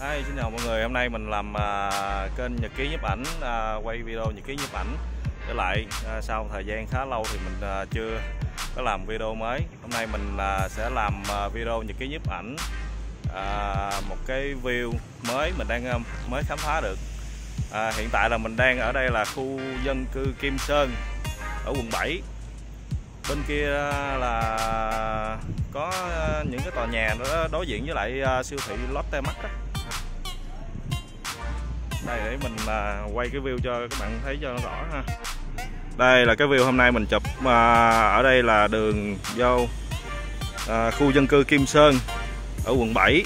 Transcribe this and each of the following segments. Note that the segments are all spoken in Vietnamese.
Hi, xin chào mọi người. Hôm nay mình làm à, kênh Nhật ký nhiếp ảnh à, quay video Nhật ký nhiếp ảnh trở lại à, sau một thời gian khá lâu thì mình à, chưa có làm video mới. Hôm nay mình à, sẽ làm à, video Nhật ký nhiếp ảnh à, một cái view mới mình đang à, mới khám phá được. À, hiện tại là mình đang ở đây là khu dân cư Kim Sơn ở quận 7 bên kia là có à, những cái tòa nhà đó đối diện với lại à, siêu thị Lotte Mart đó đây để mình là quay cái view cho các bạn thấy cho nó rõ ha. Đây là cái view hôm nay mình chụp mà ở đây là đường vô à, khu dân cư Kim Sơn ở quận 7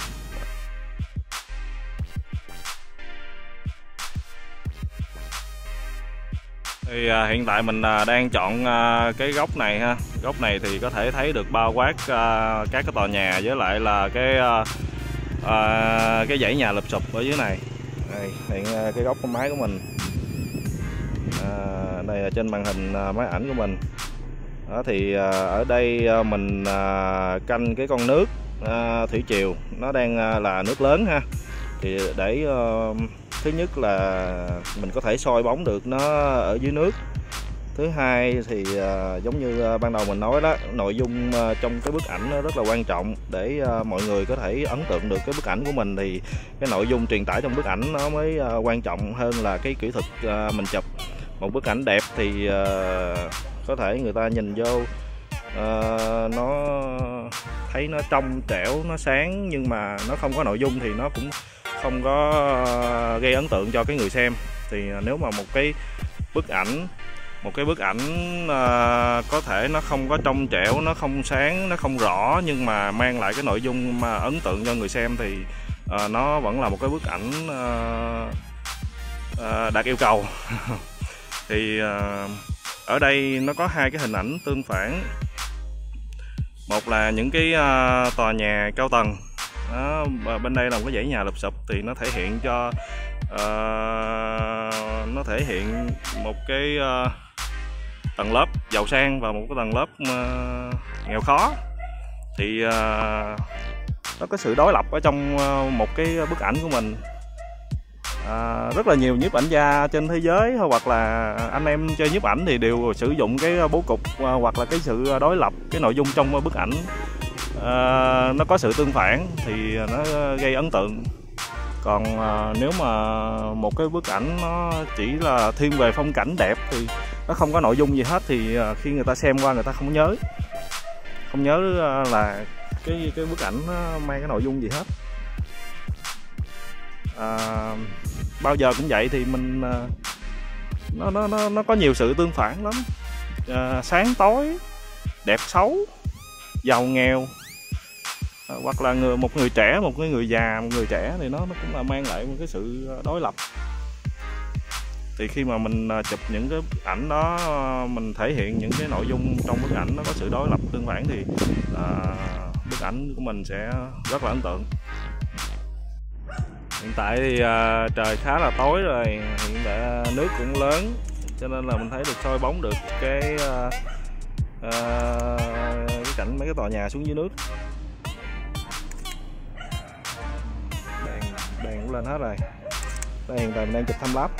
thì à, hiện tại mình à, đang chọn à, cái góc này ha. Góc này thì có thể thấy được bao quát à, các cái tòa nhà với lại là cái à, à, cái dãy nhà lụp sụp ở dưới này đây hiện ờ, cái góc của máy của mình. À, đây là trên màn hình ờ, máy ảnh của mình. Đó thì ở đây mình canh cái con nước thủy triều. Nó đang là nước lớn ha. Thì để thứ nhất là mình có thể soi bóng được nó ở dưới nước thứ hai thì uh, giống như uh, ban đầu mình nói đó nội dung uh, trong cái bức ảnh nó rất là quan trọng để uh, mọi người có thể ấn tượng được cái bức ảnh của mình thì cái nội dung truyền tải trong bức ảnh nó mới uh, quan trọng hơn là cái kỹ thuật uh, mình chụp. Một bức ảnh đẹp thì uh, có thể người ta nhìn vô uh, nó thấy nó trong trẻo nó sáng nhưng mà nó không có nội dung thì nó cũng không có gây ấn tượng cho cái người xem. Thì nếu mà một cái bức ảnh một cái bức ảnh à, có thể nó không có trong trẻo nó không sáng nó không rõ nhưng mà mang lại cái nội dung mà ấn tượng cho người xem thì à, nó vẫn là một cái bức ảnh à, à, đạt yêu cầu. Thì à, ở đây nó có hai cái hình ảnh tương phản. Một là những cái à, tòa nhà cao tầng. Đó, bên đây là một cái dãy nhà lụp sụp thì nó thể hiện cho uh, nó thể hiện một cái uh, tầng lớp giàu sang và một cái tầng lớp uh, nghèo khó. Thì uh, nó có sự đối lập ở trong uh, một cái bức ảnh của mình. À, rất là nhiều nhiếp ảnh gia trên thế giới hoặc là anh em chơi nhiếp ảnh thì đều sử dụng cái bố cục hoặc là cái sự đối lập cái nội dung trong bức ảnh. À, nó có sự tương phản thì nó gây ấn tượng. Còn à, nếu mà một cái bức ảnh nó chỉ là thiên về phong cảnh đẹp thì nó không có nội dung gì hết thì ờ, khi người ta xem qua người ta không nhớ. Không nhớ ờ, là cái cái bức ảnh nó mang cái nội dung gì hết. À, bao giờ cũng vậy thì mình nó nó nó nó có nhiều sự tương phản lắm. À, sáng tối đẹp xấu giàu nghèo hoặc là người một người trẻ một cái người già một người trẻ thì nó nó cũng là mang lại một cái sự đối lập thì khi mà mình à, chụp những cái ảnh đó ờ, mình thể hiện những cái nội dung trong bức ảnh nó có sự đối lập tương phản thì à, bức ảnh của mình sẽ rất là ấn tượng. Hiện tại thì à, trời khá là tối rồi hiện tại à, nước cũng lớn cho nên là mình thấy được soi bóng được cái à, à, cái cảnh mấy cái tòa nhà xuống dưới nước. Đèn đèn cũng lên hết rồi. Đây hiện tại mình đang chụp tham láp